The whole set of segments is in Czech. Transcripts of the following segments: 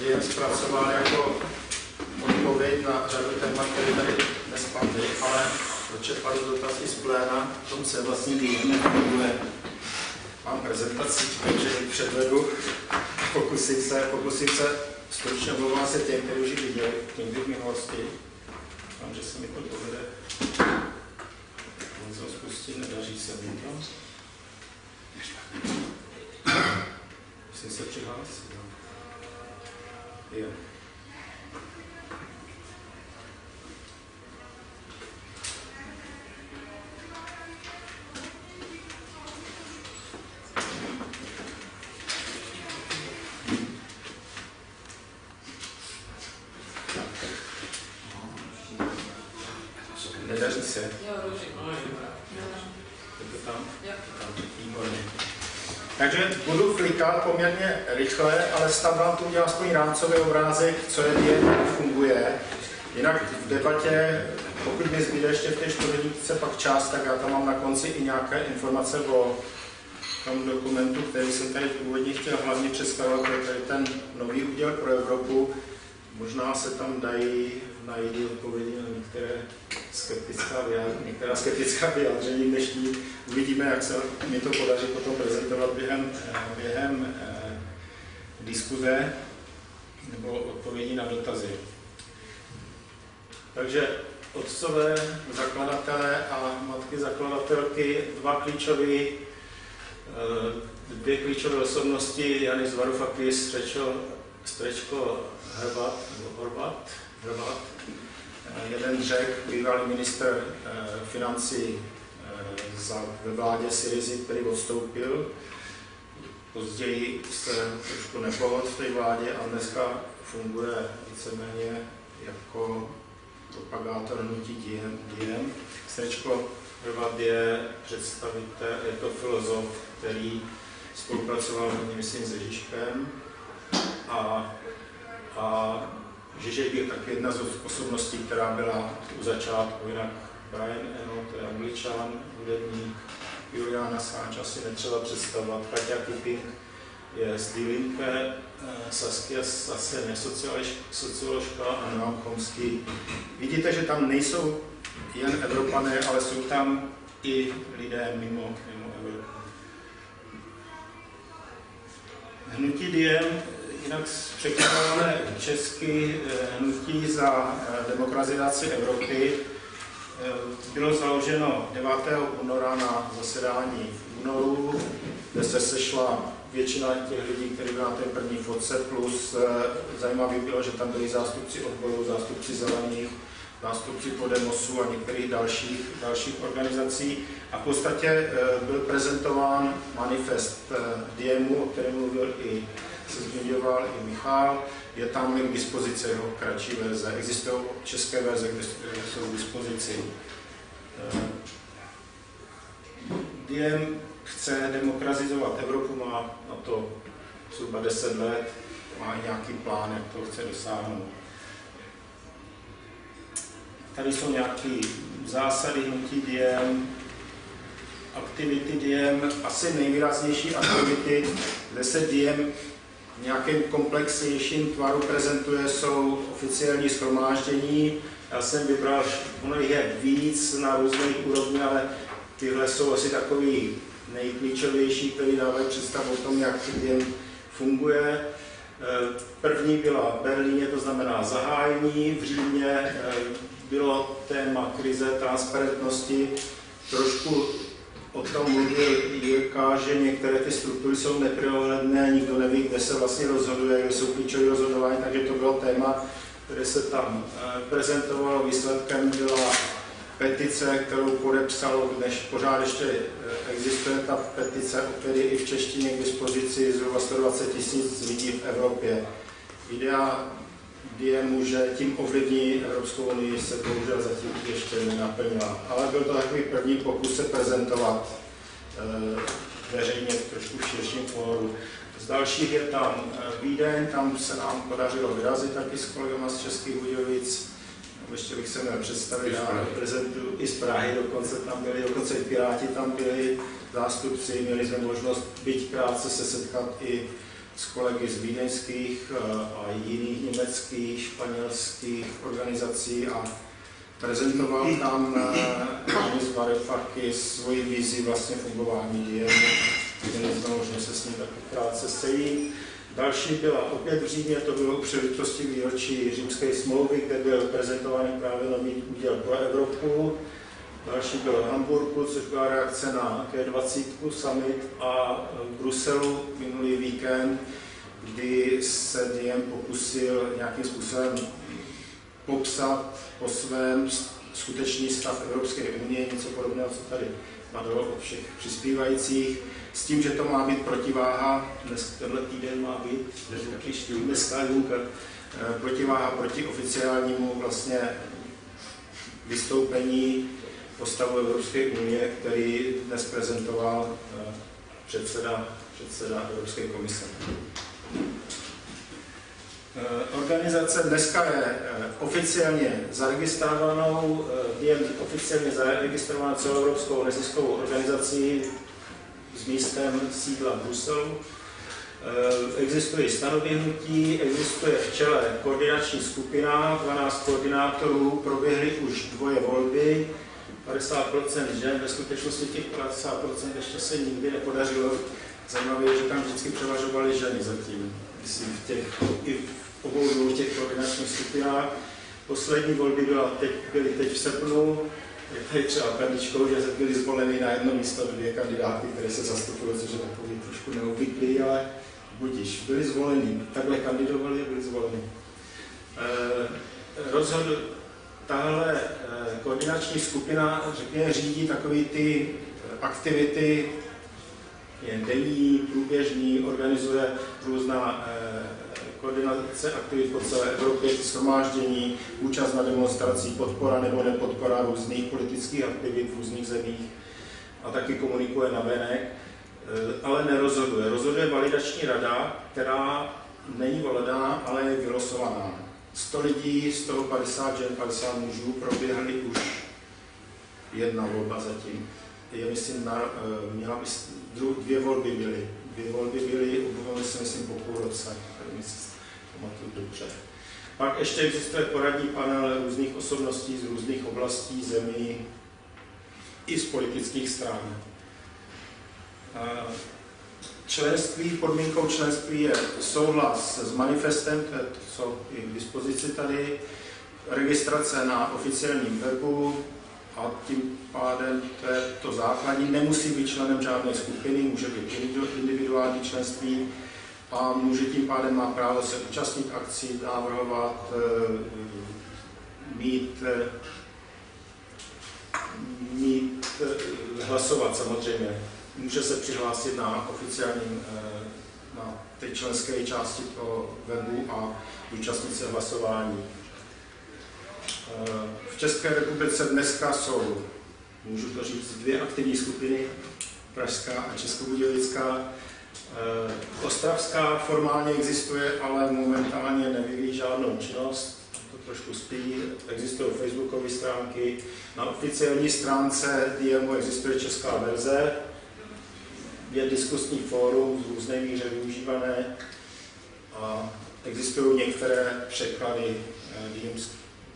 DM zpracoval jako odpověď na řadu témat, které tady nespadly, ale dočerpali dotazy z pléna, v tom se vlastně DM funguje. Mám prezentaci, takže ji předvedu. Pokusím se, pokusím se stručně omlouvám se těm, kteří už ji viděli někdy v minulosti. Doufám, že se mi to povede. Něco spustit, nedaří se mi to. Musím se přihlásit. Jo. Nedaří se. Jo, dobře. Je to tam? Jo. Tam, výborně. Takže budu klikat poměrně rychle, ale snad vám to udělá aspoň rámcový obrázek, co je jak funguje. Jinak v debatě, pokud mi zbyde ještě v té čtvrthodince pak čas, tak já tam mám na konci i nějaké informace o tom dokumentu, který jsem tady původně chtěl hlavně představovat, to je ten nový úděl pro Evropu. Možná se tam dají najít odpovědi na některé skeptická vyjádření, některá skeptická vyjádření dnešní. Uvidíme, jak se mi to podaří potom prezentovat během, eh, během eh, diskuze nebo odpovědí na dotazy. Takže otcové, zakladatelé a matky zakladatelky, dva klíčové, eh, dvě klíčové osobnosti, Janis Varoufakis, Strečko, Hrbat, nebo Horvat, Hrbat, jeden řek, bývalý minister financí za, ve vládě Syrizy, který odstoupil. Později se trošku nepohodl v té vládě a dneska funguje víceméně jako propagátor hnutí Diem. Diem. Srečko Hrvat je představitel, je to filozof, který spolupracoval hodně, myslím, s Ježíškem a, a Žižek je tak jedna z osobností, která byla u začátku, jinak Brian Eno, to je angličan, hudebník, Juliana Sáč asi netřeba představovat, Katia Kipping je z Dilinke, Saskia zase je socioložka a Noam Chomsky. Vidíte, že tam nejsou jen Evropané, ale jsou tam i lidé mimo, mimo Evropu. Hnutí Diem, jinak překládáme česky hnutí za demokratizaci Evropy, bylo založeno 9. února na zasedání v únoru, kde se sešla většina těch lidí, kteří byli na té první fotce, plus zajímavé bylo, že tam byli zástupci odboru, zástupci zelených, zástupci Podemosu a některých dalších, dalších organizací. A v podstatě byl prezentován manifest Diemu, o kterém mluvil i se zmiňoval i Michal, je tam k dispozici jeho kratší verze. Existují české verze, kde jsou k dispozici. Diem chce demokratizovat Evropu, má na to zhruba 10 let, má nějaký plán, jak to chce dosáhnout. Tady jsou nějaké zásady hnutí Diem, aktivity Diem, asi nejvýraznější aktivity, kde se Diem v nějakém komplexnějším tvaru prezentuje, jsou oficiální schromáždění. Já jsem vybral, ono je víc na různých úrovních, ale tyhle jsou asi takový nejklíčovější, který dávají představu o tom, jak jen funguje. První byla v Berlíně, to znamená zahájení, v Římě bylo téma krize, transparentnosti, trošku o tom mluvil Jirka, že některé ty struktury jsou nepriohledné, nikdo neví, kde se vlastně rozhoduje, kde jsou klíčové rozhodování, takže to bylo téma, které se tam prezentovalo. Výsledkem byla petice, kterou podepsalo, než pořád ještě existuje ta petice, o které i v češtině k dispozici zhruba 120 tisíc lidí v Evropě. Idea Diemu, že tím ovlivní Evropskou unii, se bohužel zatím ještě nenaplnila. Ale byl to takový první pokus se prezentovat e, veřejně trošku v širším fóru. Z dalších je tam Vídeň, tam se nám podařilo vyrazit taky s kolegama z Českých Budějovic. Ještě bych se měl představit, já reprezentuju i z Prahy, dokonce tam byli, dokonce i Piráti tam byli zástupci, měli jsme možnost byť krátce se setkat i s kolegy z vídeňských eh, a jiných německých, španělských organizací a prezentoval tam Janis Varoufakis svoji vizi vlastně fungování DM. Měli jsme možnost se s ním taky krátce sejít. Další byla opět v Římě, to bylo u příležitosti výročí římské smlouvy, kde byl prezentovaný právě nový úděl pro Evropu. Další byl v Hamburgu, což byla reakce na G20 summit a v Bruselu minulý víkend, kdy se Diem pokusil nějakým způsobem popsat po svém skutečný stav Evropské unie, něco podobného, co tady padlo od všech přispívajících, s tím, že to má být protiváha, dnes, tenhle týden má být, dneska, dneska Juncker, eh, protiváha proti oficiálnímu vlastně vystoupení postavu Evropské unie, který dnes prezentoval eh, předseda, předseda Evropské komise. Eh, organizace dneska je eh, oficiálně zaregistrovanou, je oficiálně zaregistrovaná celoevropskou neziskovou organizací s místem sídla Bruselu. Existuje stanoví hnutí, existuje v čele koordinační skupina, 12 koordinátorů, proběhly už dvoje volby, 50% žen, ve skutečnosti těch 50% ještě se nikdy nepodařilo. Zajímavé je, že tam vždycky převažovaly ženy zatím, myslím, v těch, i v obou dvou těch koordinačních skupinách. Poslední volby byla teď, byly teď v srpnu, je tady třeba perličkou, že byly zvoleny na jedno místo dvě kandidáty, které se zastupují, což je takový trošku neobvyklý, ale budíš, byli zvoleni, takhle kandidovali a byli zvoleni. E, rozhodl, tahle eh, koordinační skupina, řekněme, řídí takové ty eh, aktivity, je denní, průběžný, organizuje různá eh, koordinace aktivit po celé Evropě, shromáždění, účast na demonstracích, podpora nebo nepodpora různých politických aktivit v různých zemích a taky komunikuje na venek, ale nerozhoduje. Rozhoduje validační rada, která není volená, ale je vylosovaná. 100 lidí, z toho 50 žen, 50 mužů, proběhly už jedna volba zatím. Je, myslím, na, eh, měla by, dvě volby byly. Dvě volby byly, obnovily se, myslím, po půl roce, mi si pamatuju dobře. Pak ještě existuje poradní panel různých osobností z různých oblastí zemí i z politických stran. Členství, podmínkou členství je souhlas s manifestem, to co je k dispozici tady, registrace na oficiálním webu a tím pádem to je to základní. Nemusí být členem žádné skupiny, může být individuální členství a může tím pádem má právo se účastnit akcí, návrhovat, eh, mít, eh, mít eh, hlasovat samozřejmě může se přihlásit na oficiálním, eh, na té členské části toho webu a účastnit se hlasování. Eh, v České republice dneska jsou, můžu to říct, dvě aktivní skupiny, Pražská a Českobudějovická. Eh, Ostravská formálně existuje, ale momentálně nevyvíjí žádnou činnost, to trošku spí. Existují facebookové stránky. Na oficiální stránce DMU existuje česká verze, je diskusní fórum v různé míře využívané a existují některé překlady eh,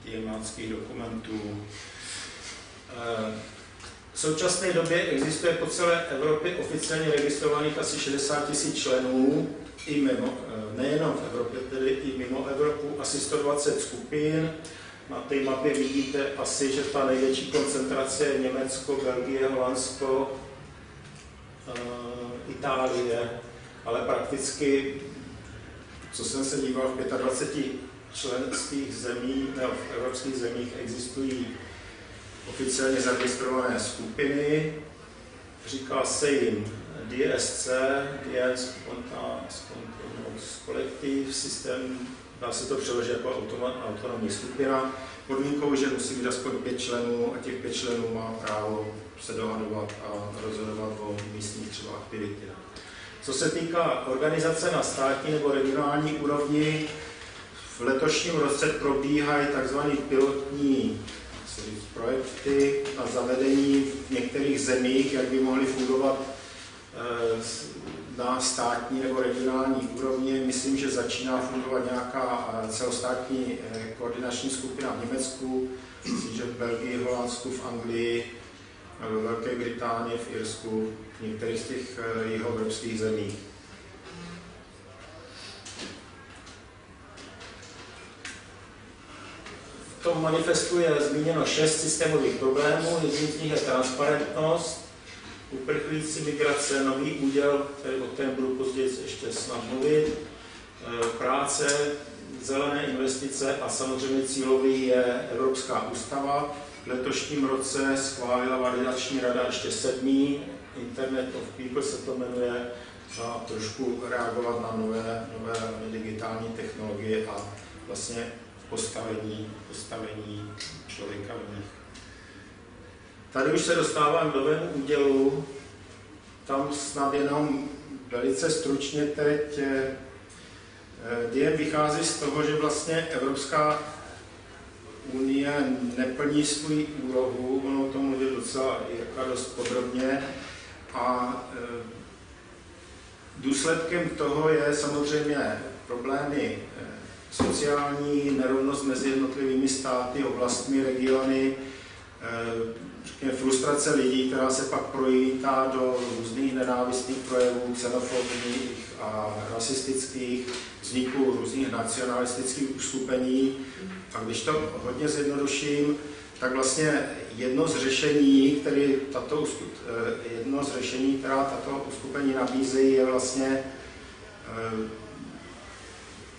diemáckých dokumentů. Eh, v současné době existuje po celé Evropě oficiálně registrovaných asi 60 tisíc členů, i mimo, eh, nejenom v Evropě, tedy i mimo Evropu, asi 120 skupin. Na té mapě vidíte asi, že ta největší koncentrace je Německo, Belgie, Holandsko, Itálie, ale prakticky, co jsem se díval, v 25 členských zemí, ne, v evropských zemích existují oficiálně zaregistrované skupiny. Říká se jim DSC, DS Spontaneous Collective System, dá se to přeložit jako autonomní skupina. Podmínkou, že musí být aspoň pět členů a těch pět členů má právo se dohadovat a rozhodovat o místních třeba aktivitě. Co se týká organizace na státní nebo regionální úrovni, v letošním roce probíhají tzv. pilotní projekty na zavedení v některých zemích, jak by mohly fungovat eh, na státní nebo regionální úrovni. Myslím, že začíná fungovat nějaká celostátní koordinační skupina v Německu, myslím, že v Belgii, Holandsku, v Anglii, ve Velké Británii, v Irsku, v některých z těch jihoevropských zemí. V tom manifestu je zmíněno šest systémových problémů, jedním z nich je transparentnost, uprchlíci, migrace, nový úděl, který, o kterém budu později ještě snad mluvit, e, práce, zelené investice a samozřejmě cílový je Evropská ústava. V letošním roce schválila validační rada ještě sedmý, Internet of People se to jmenuje, a trošku reagovat na nové, nové digitální technologie a vlastně postavení, postavení člověka v nich. Tady už se dostávám k novému údělu, tam snad jenom velice stručně teď eh, Diem vychází z toho, že vlastně Evropská unie neplní svůj úlohu, ono o tom mluví docela jako dost podrobně. A eh, důsledkem toho je samozřejmě problémy eh, sociální, nerovnost mezi jednotlivými státy, oblastmi, regiony, řekněme, frustrace lidí, která se pak projítá do různých nenávistných projevů, xenofobních a rasistických, vzniku různých nacionalistických uskupení. A když to hodně zjednoduším, tak vlastně jedno z řešení, které tato, eh, jedno z řešení, která tato uskupení nabízejí, je vlastně eh,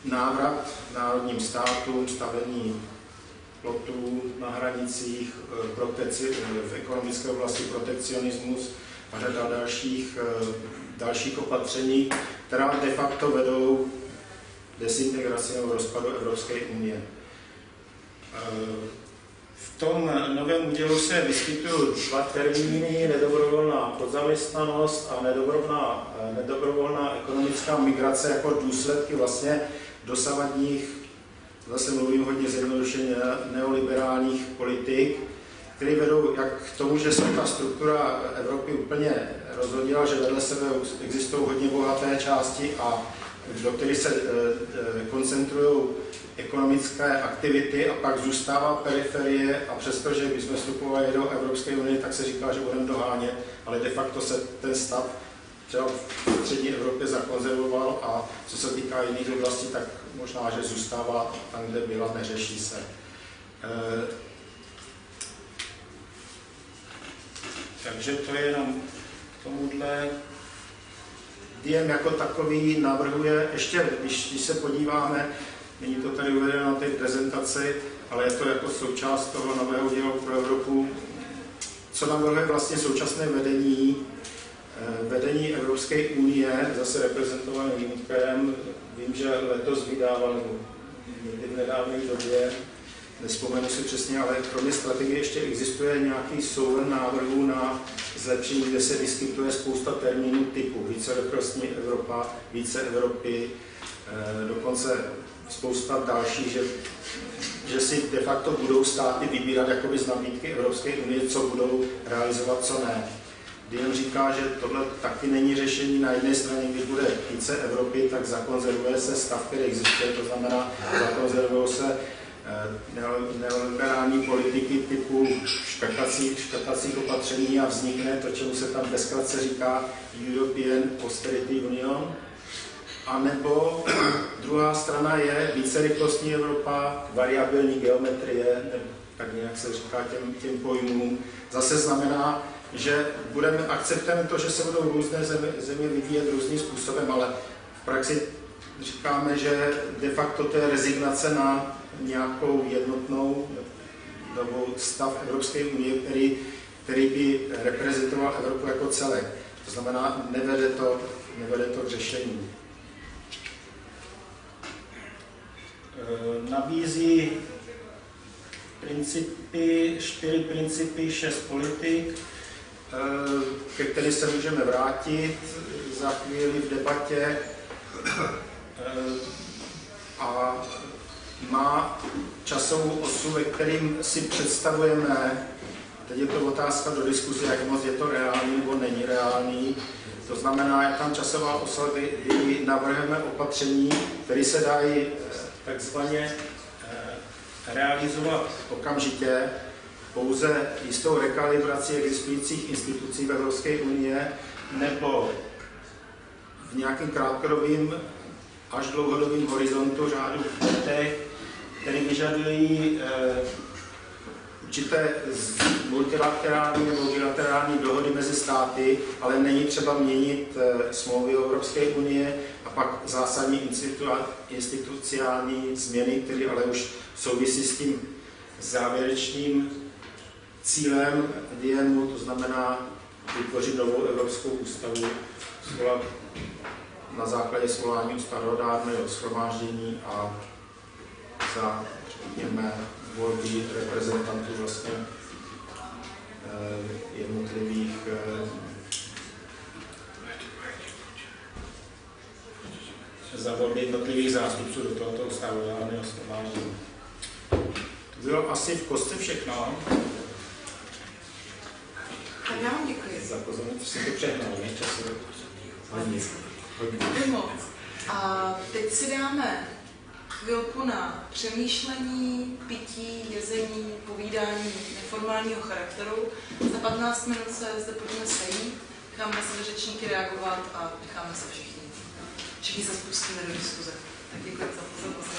návrat národním státům, stavení plotů na hranicích, eh, proteci, v ekonomické oblasti protekcionismus a řada dalších, dalších opatření, která de facto vedou desintegraci nebo rozpadu Evropské unie. V tom novém údělu se vyskytují dva termíny, nedobrovolná podzaměstnanost a nedobrovolná, nedobrovolná ekonomická migrace jako důsledky vlastně dosavadních, zase mluvím hodně zjednodušeně, neoliberálních politik, které vedou jak k tomu, že se ta struktura Evropy úplně rozhodila, že vedle sebe existují hodně bohaté části a do kterých se e, e, koncentrují ekonomické aktivity a pak zůstává periferie a přestože když jsme vstupovali do Evropské unie, tak se říká, že budeme dohánět, ale de facto se ten stav třeba v střední Evropě zakonzervoval a co se týká jiných oblastí, tak možná, že zůstává tam, kde byla, neřeší se. E, takže to je jenom k tomuhle. Diem jako takový navrhuje, ještě když, když se podíváme, není to tady uvedeno na té prezentaci, ale je to jako součást toho nového dílu pro Evropu, co navrhuje vlastně současné vedení, eh, vedení Evropské unie, zase reprezentované Junckerem, vím, že letos vydával, nebo někdy v nedávné době, nespomenu si přesně, ale kromě strategie ještě existuje nějaký souven návrhů na zlepšení, kde se vyskytuje spousta termínů typu vícerychlostní Evropa, více Evropy, eh, dokonce spousta dalších, že, že si de facto budou státy vybírat jakoby z nabídky Evropské unie, co budou realizovat, co ne. Diem říká, že tohle taky není řešení. Na jedné straně, když bude více Evropy, tak zakonzervuje se stav, který existuje, to znamená, zakonzervují se Eh, neoliberální politiky typu škrtacích, škrtacích opatření a vznikne to, čemu se tam bezkratce říká European Austerity Union. A nebo druhá strana je vícerychlostní Evropa, variabilní geometrie, tak nějak se říká těm, těm pojmům. Zase znamená, že budeme akceptujeme to, že se budou různé země, země vyvíjet různým způsobem, ale v praxi říkáme, že de facto to je rezignace na nějakou jednotnou nebo stav Evropské unie, který, který by reprezentoval Evropu jako celek. To znamená, nevede to, nevede to k řešení. E, nabízí principy, čtyři principy, šest politik, ke kterým se můžeme vrátit za chvíli v debatě. E, a má časovou osu, ve kterým si představujeme, teď je to otázka do diskuze, jak moc je to reálný nebo není reálný, To znamená, je tam časová osa, kdy navrhujeme opatření, které se dají eh, takzvaně eh, realizovat okamžitě pouze jistou rekalibrací existujících institucí v Evropské unie nebo v nějakým krátkodobým až dlouhodobým horizontu řádu letech, které vyžadují eh, určité multilaterální nebo bilaterální dohody mezi státy, ale není třeba měnit eh, smlouvy Evropské unie a pak zásadní institucionální změny, které ale už souvisí s tím závěrečným cílem DMu, to znamená vytvořit novou Evropskou ústavu, svolat na základě svolání ústavodárného schromáždění a za, řekněme, volby reprezentantů vlastně eh, jednotlivých eh, za volby jednotlivých zástupců do tohoto ústavodárného schromáždění. To bylo asi v kostce všechno. Já vám děkuji. Za pozornost jsem to přehnal, ne? Času. Hodně. Hodně. Děkuji moc. A teď si dáme chvilku na přemýšlení, pití, jezení, povídání neformálního charakteru. Za 15 minut se zde pojďme sejít, necháme se řečníky reagovat a necháme se všichni. Všichni se spustíme do diskuze. Tak děkuji za pozornost.